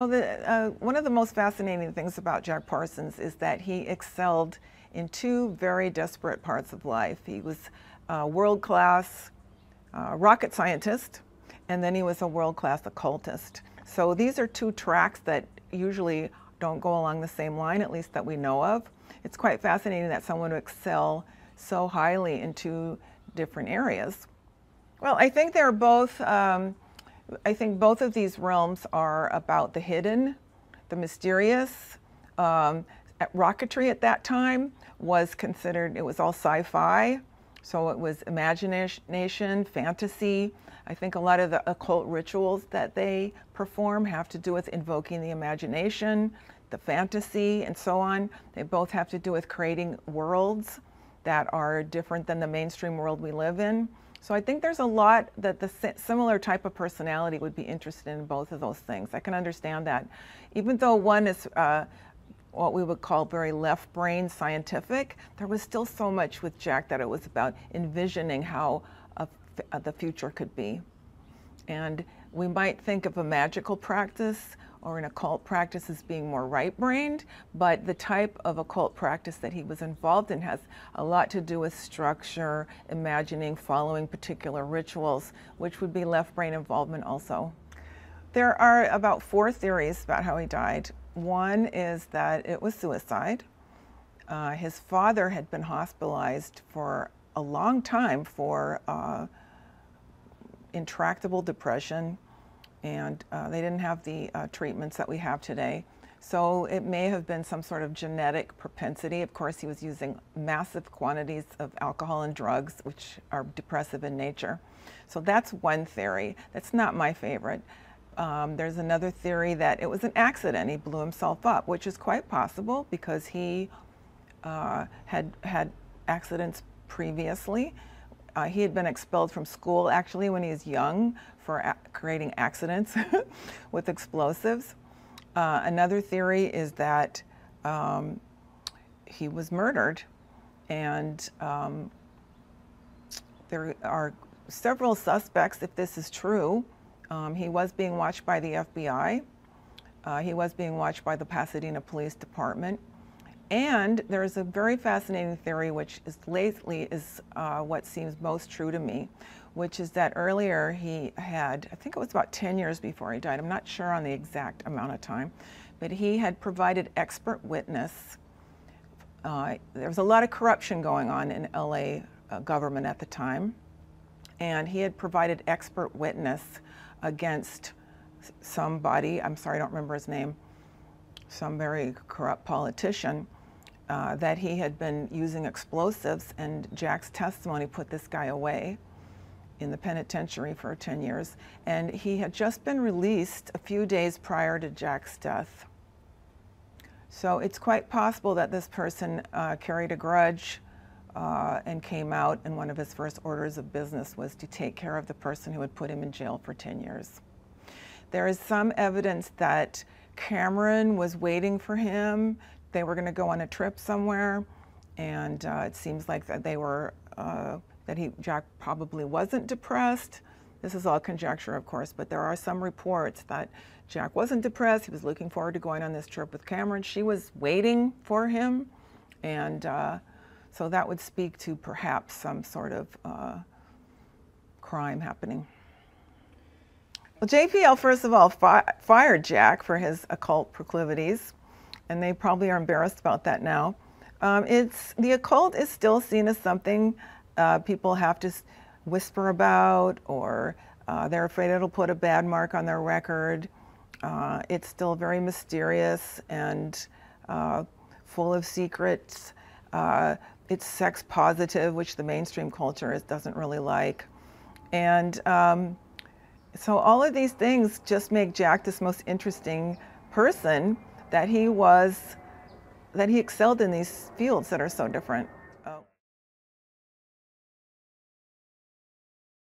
Well, the, uh, one of the most fascinating things about Jack Parsons is that he excelled in two very disparate parts of life. He was a world class uh, rocket scientist, and then he was a world class occultist. So these are two tracks that usually don't go along the same line, at least that we know of. It's quite fascinating that someone would excel so highly in two different areas. Well, I think they're both. Um, I think both of these realms are about the hidden, the mysterious. Um, at rocketry at that time was considered, it was all sci-fi. So it was imagination, fantasy. I think a lot of the occult rituals that they perform have to do with invoking the imagination, the fantasy, and so on. They both have to do with creating worlds that are different than the mainstream world we live in. So I think there's a lot that the similar type of personality would be interested in both of those things. I can understand that. Even though one is uh, what we would call very left brain scientific, there was still so much with Jack that it was about envisioning how a, the future could be. And we might think of a magical practice or an occult practice as being more right-brained, but the type of occult practice that he was involved in has a lot to do with structure, imagining, following particular rituals, which would be left brain involvement also. There are about four theories about how he died. One is that it was suicide. Uh, his father had been hospitalized for a long time for uh, intractable depression and uh, they didn't have the uh, treatments that we have today. So it may have been some sort of genetic propensity. Of course, he was using massive quantities of alcohol and drugs, which are depressive in nature. So that's one theory. That's not my favorite. Um, there's another theory that it was an accident. He blew himself up, which is quite possible because he uh, had had accidents previously. Uh, he had been expelled from school actually when he was young for creating accidents with explosives. Uh, another theory is that um, he was murdered, and um, there are several suspects if this is true. Um, he was being watched by the FBI. Uh, he was being watched by the Pasadena Police Department. And there's a very fascinating theory, which is lately is uh, what seems most true to me, which is that earlier he had, I think it was about 10 years before he died, I'm not sure on the exact amount of time, but he had provided expert witness. Uh, there was a lot of corruption going on in LA uh, government at the time, and he had provided expert witness against somebody, I'm sorry, I don't remember his name, some very corrupt politician uh, that he had been using explosives, and Jack's testimony put this guy away in the penitentiary for 10 years. And he had just been released a few days prior to Jack's death. So it's quite possible that this person uh, carried a grudge uh, and came out, and one of his first orders of business was to take care of the person who had put him in jail for 10 years. There is some evidence that Cameron was waiting for him they were going to go on a trip somewhere, and uh, it seems like that they were uh, that he Jack probably wasn't depressed. This is all conjecture, of course, but there are some reports that Jack wasn't depressed. He was looking forward to going on this trip with Cameron. She was waiting for him, and uh, so that would speak to perhaps some sort of uh, crime happening. Well, JPL, first of all, fi fired Jack for his occult proclivities and they probably are embarrassed about that now. Um, it's the occult is still seen as something uh, people have to whisper about, or uh, they're afraid it'll put a bad mark on their record. Uh, it's still very mysterious and uh, full of secrets. Uh, it's sex positive, which the mainstream culture is, doesn't really like. And um, so all of these things just make Jack this most interesting person that he was, that he excelled in these fields that are so different.